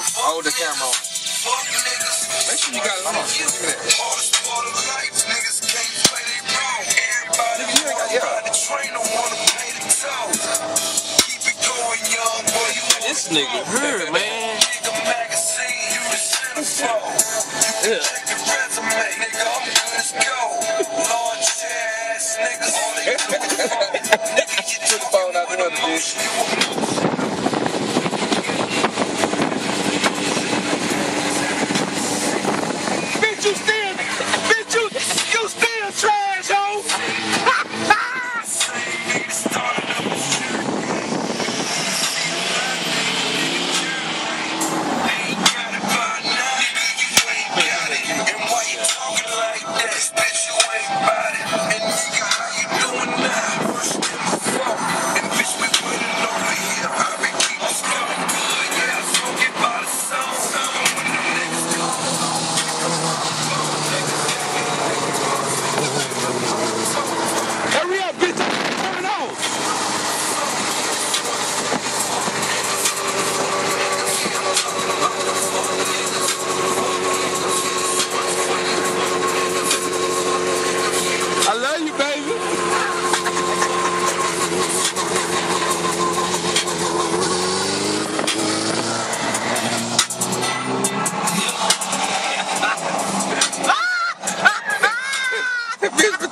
True. Hold the camera on. Make sure you got it on. Look at that. Nigga, you ain't got, yeah. This nigga hurt, man. Yeah. Took the phone out the window, bitch.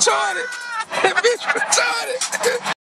retarded. That bitch retarded.